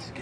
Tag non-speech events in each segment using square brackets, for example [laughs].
Thank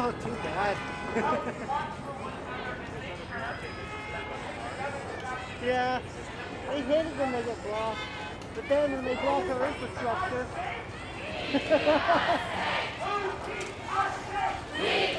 Oh, too bad. yeah, they hate it when they get blocked. But then when they block our infrastructure. [laughs]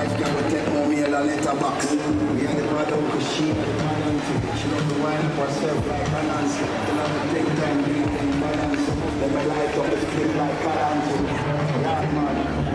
wife can go take more meal and letterbox. Me and the brother who she She love to wind up herself like a Nancy. She love to take time, do in balance. Then my light up, it's flip like currency. Yeah, man, a.